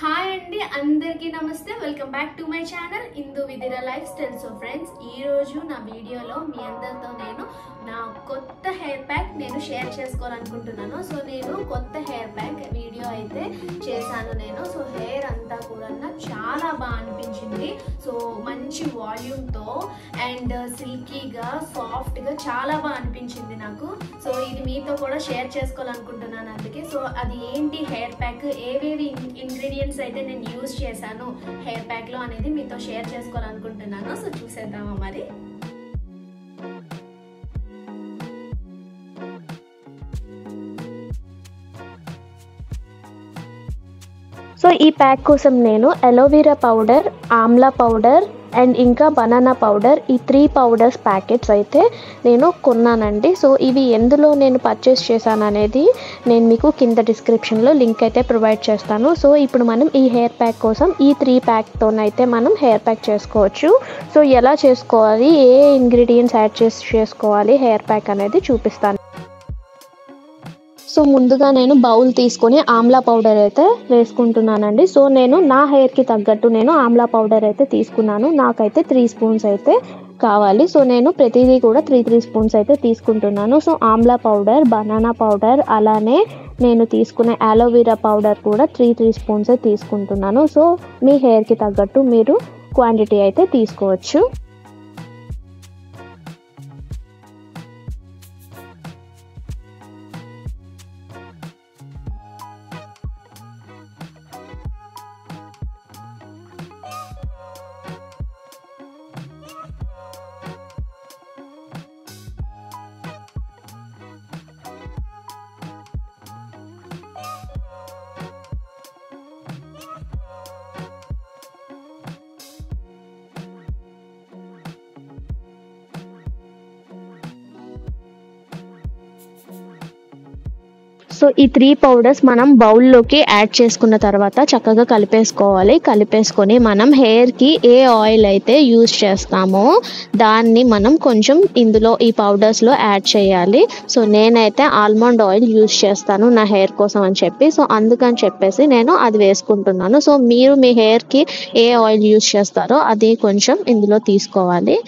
Hi అండి అందరికీ నమస్తే. Welcome back to my channel Indu Vidhira lifestyle so friends ఈ రోజు నా వీడియోలో మీ అందరితో నేను నా కొత్త హెయిర్ ప్యాక్ నేను షేర్ చేసుకోవాలనుకుంటున్నాను. సో నేను కొత్త హెయిర్ ప్యాక్ వీడియో అయితే చేశాను నేను. సో హెయిర్ అంతా కూడా చాలా బాగా అనిపించింది. సో మంచి వాల్యూమ్తో అండ్ సిల్కీగా సాఫ్ట్గా చాలా బాగా అనిపించింది నాకు. సో ఇది మీతో కూడా షేర్ చేసుకోవాలనుకుంటున్నాను అందుకే. సో అది ఏంటి హెయిర్ ప్యాక్ ఏవేవి ఇంగ్రీడియంట్స్ అయితే నేను యూజ్ చేశాను హెయిర్ ప్యాక్లో అనేది మీతో షేర్ చేసుకోవాలనుకుంటున్నాను. సో చూసేద్దామా మరి? సో ఈ ప్యాక్ కోసం నేను aloe vera powder amla powder and ఇంకా బనానా పౌడర్ ఈ త్రీ పౌడర్స్ ప్యాకెట్స్ అయితే నేను కొన్నానండి. సో ఇవి ఎందులో నేను పర్చేస్ చేశాను అనేది నేను మీకు కింద డిస్క్రిప్షన్లో లింక్ అయితే ప్రొవైడ్ చేస్తాను. సో ఇప్పుడు మనం ఈ హెయిర్ ప్యాక్ కోసం ఈ త్రీ ప్యాక్తోనైతే మనం హెయిర్ ప్యాక్ చేసుకోవచ్చు. సో ఎలా చేసుకోవాలి ఏ ఇంగ్రీడియంట్స్ యాడ్ చేసి చేసుకోవాలి హెయిర్ ప్యాక్ అనేది చూపిస్తాను. సో ముందుగా నేను బౌల్ తీసుకొని ఆమ్లా పౌడర్ అయితే వేసుకుంటున్నానండి. సో నేను నా హెయిర్కి తగ్గట్టు నేను ఆమ్లా పౌడర్ అయితే తీసుకున్నాను. నాకైతే త్రీ స్పూన్స్ అయితే కావాలి. సో నేను ప్రతిదీ కూడా త్రీ త్రీ స్పూన్స్ అయితే తీసుకుంటున్నాను. So amla powder banana powder అలానే నేను తీసుకునే అలోవెరా పౌడర్ కూడా త్రీ త్రీ స్పూన్స్ తీసుకుంటున్నాను. సో మీ హెయిర్కి తగ్గట్టు మీరు క్వాంటిటీ అయితే తీసుకోవచ్చు. సో ఈ త్రీ పౌడర్స్ మనం బౌల్లోకి యాడ్ చేసుకున్న తర్వాత చక్కగా కలిపేసుకోవాలి. కలిపేసుకొని మనం హెయిర్కి ఏ ఆయిల్ అయితే యూజ్ చేస్తామో దాన్ని మనం కొంచెం ఇందులో ఈ పౌడర్స్లో యాడ్ చేయాలి. సో నేనైతే ఆల్మండ్ ఆయిల్ యూజ్ చేస్తాను నా హెయిర్ కోసం అని చెప్పి. సో అందుకని చెప్పేసి నేను అది వేసుకుంటున్నాను. సో మీరు మీ హెయిర్కి ఏ ఆయిల్ యూజ్ చేస్తారో అది కొంచెం ఇందులో తీసుకోవాలి.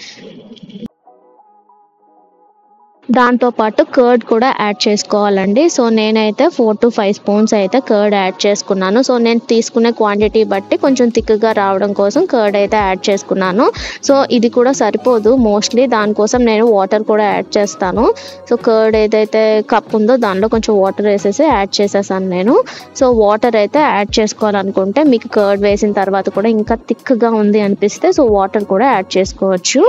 దాంతో పాటు కర్డ్ కూడా యాడ్ చేసుకోవాలండి. సో నేనైతే ఫోర్ టు ఫైవ్ స్పూన్స్ అయితే కర్డ్ యాడ్ చేసుకున్నాను. సో నేను తీసుకునే క్వాంటిటీ బట్టి కొంచెం థిక్గా రావడం కోసం కర్డ్ అయితే యాడ్ చేసుకున్నాను. సో ఇది కూడా సరిపోదు. మోస్ట్లీ దానికోసం నేను వాటర్ కూడా యాడ్ చేస్తాను. సో కర్డ్ ఏదైతే కప్ ఉందో దానిలో కొంచెం వాటర్ వేసేసి యాడ్ చేసేసాను నేను. సో వాటర్ అయితే యాడ్ చేసుకోవాలనుకుంటే మీకు కర్డ్ వేసిన తర్వాత కూడా ఇంకా థిక్గా ఉంది అనిపిస్తే సో వాటర్ కూడా యాడ్ చేసుకోవచ్చు.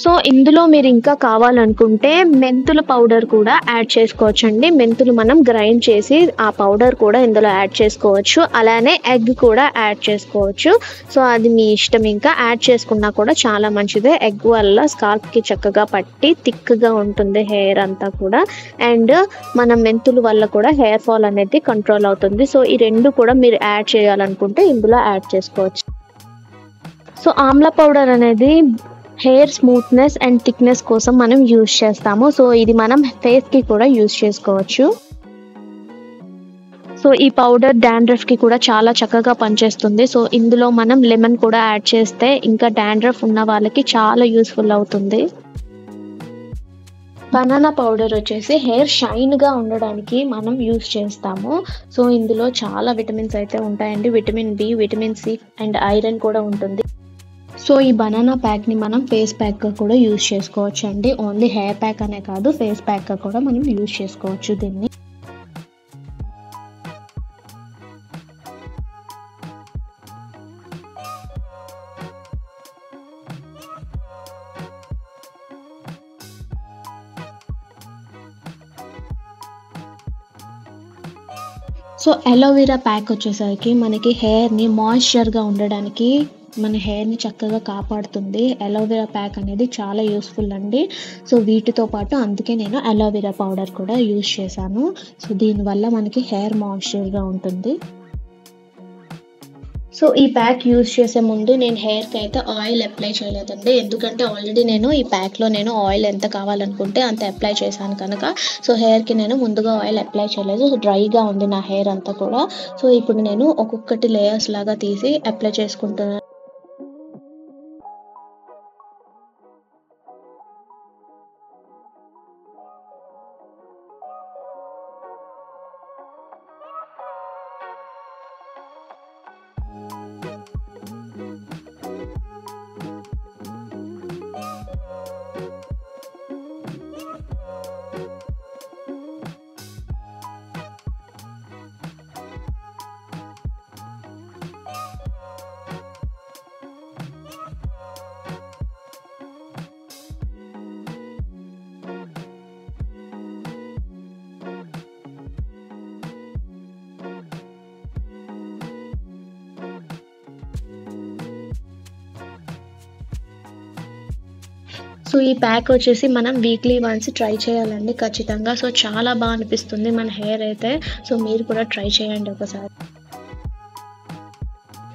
సో ఇందులో మీరు ఇంకా కావాలనుకుంటే మెంతుల పౌడర్ కూడా యాడ్ చేసుకోవచ్చండి. మెంతులు మనం గ్రైండ్ చేసి ఆ పౌడర్ కూడా ఇందులో యాడ్ చేసుకోవచ్చు. అలానే ఎగ్ కూడా యాడ్ చేసుకోవచ్చు. సో అది మీ ఇష్టం. ఇంకా యాడ్ చేసుకున్నా కూడా చాలా మంచిదే. ఎగ్ వల్ల స్కాల్ప్కి చక్కగా పట్టి థిక్గా ఉంటుంది హెయిర్ అంతా కూడా. అండ్ మన మెంతుల వల్ల కూడా హెయిర్ ఫాల్ అనేది కంట్రోల్ అవుతుంది. సో ఈ రెండు కూడా మీరు యాడ్ చేయాలనుకుంటే ఇందులో యాడ్ చేసుకోవచ్చు. సో ఆమ్లా పౌడర్ అనేది హెయిర్ స్మూత్నెస్ అండ్ థిక్నెస్ కోసం మనం యూజ్ చేస్తాము. సో ఇది మనం ఫేస్కి కూడా యూజ్ చేసుకోవచ్చు. సో ఈ పౌడర్ డాండ్రఫ్కి కూడా చాలా చక్కగా పనిచేస్తుంది. సో ఇందులో మనం లెమన్ కూడా యాడ్ చేస్తే ఇంకా డాండ్రఫ్ ఉన్న వాళ్ళకి చాలా యూస్ఫుల్ అవుతుంది. బనానా పౌడర్ వచ్చేసి హెయిర్ షైన్గా ఉండడానికి మనం యూస్ చేస్తాము. సో ఇందులో చాలా విటమిన్స్ అయితే ఉంటాయండి. Vitamin B vitamin C and iron కూడా ఉంటుంది. సో ఈ బనానా ప్యాక్ని మనం ఫేస్ ప్యాక్గా కూడా యూజ్ చేసుకోవచ్చు అండి ఓన్లీ హెయిర్ ప్యాక్ అనే కాదు ఫేస్ ప్యాక్గా కూడా మనం యూజ్ చేసుకోవచ్చు దీన్ని. సో అలోవెరా ప్యాక్ వచ్చేసరికి మనకి హెయిర్ని మాయిశ్చర్గా ఉండడానికి మన హెయిర్ని చక్కగా కాపాడుతుంది. అలోవెరా ప్యాక్ అనేది చాలా యూస్ఫుల్ అండి. సో వీటితో పాటు అందుకే నేను అలోవెరా పౌడర్ కూడా యూస్ చేశాను. సో దీనివల్ల మనకి హెయిర్ మాయిశ్చర్గా ఉంటుంది. సో ఈ ప్యాక్ యూజ్ చేసే ముందు నేను హెయిర్కి అయితే ఆయిల్ అప్లై చేయలేదండి. ఎందుకంటే ఆల్రెడీ నేను ఈ ప్యాక్లో నేను ఆయిల్ ఎంత కావాలనుకుంటే అంత అప్లై చేశాను కనుక. సో హెయిర్కి నేను ముందుగా ఆయిల్ అప్లై చేయలేదు. సో డ్రైగా ఉంది నా హెయిర్ అంతా కూడా. సో ఇప్పుడు నేను ఒక్కొక్కటి లేయర్స్ లాగా తీసి అప్లై చేసుకుంటున్నాను. సో ఈ ప్యాక్ వచ్చేసి మనం వీక్లీ వన్స్ ట్రై చేయాలండి ఖచ్చితంగా. సో చాలా బాగా అనిపిస్తుంది మన హెయిర్ అయితే. సో మీరు కూడా ట్రై చేయండి ఒకసారి.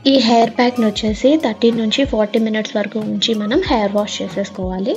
ఈ హెయిర్ ప్యాక్ని వచ్చేసి థర్టీ నుంచి ఫార్టీ మినిట్స్ వరకు ఉంచి మనం హెయిర్ వాష్ చేసేసుకోవాలి.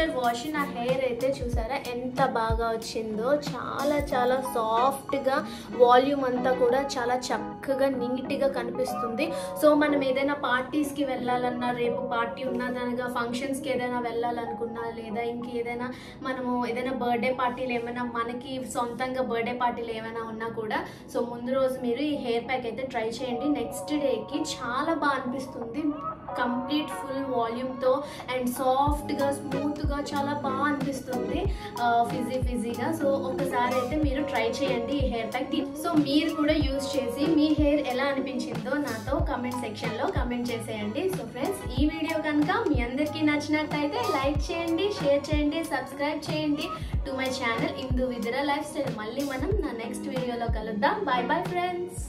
ఆఫ్టర్ వాష్ నా హెయిర్ అయితే చూసారా? ఎంత బాగా వచ్చిందో. చాలా చాలా సాఫ్ట్గా వాల్యూమ్ అంతా కూడా చాలా చక్కగా నీట్గా కనిపిస్తుంది. సో మనం ఏదైనా పార్టీస్కి వెళ్ళాలన్నా రేపు పార్టీ ఉన్నదనగా ఫంక్షన్స్కి ఏదైనా వెళ్ళాలనుకున్నా లేదా ఇంకేదైనా మనము ఏదైనా బర్త్డే పార్టీలు ఏమైనా మనకి సొంతంగా బర్త్డే పార్టీలు ఏమైనా ఉన్నా కూడా సో ముందు రోజు మీరు ఈ హెయిర్ ప్యాక్ అయితే ట్రై చేయండి. నెక్స్ట్ డేకి చాలా బాగా అనిపిస్తుంది. కంప్లీట్ ఫుల్ వాల్యూమ్తో అండ్ సాఫ్ట్గా స్మూత్గా చాలా బాగా అనిపిస్తుంది ఫిజీ ఫిజీగా సో ఒకసారి అయితే మీరు ట్రై చేయండి ఈ హెయిర్ ప్యాక్. సో మీరు కూడా యూజ్ చేసి మీ హెయిర్ ఎలా అనిపించిందో నాతో కమెంట్ సెక్షన్లో కమెంట్ చేసేయండి. సో ఫ్రెండ్స్ ఈ వీడియో కనుక మీ అందరికీ నచ్చినట్టయితే లైక్ చేయండి షేర్ చేయండి సబ్స్క్రైబ్ చేయండి. To my channel Indu Vidhira lifestyle మళ్ళీ మనం నా నెక్స్ట్ వీడియోలో కలుద్దాం. Bye bye friends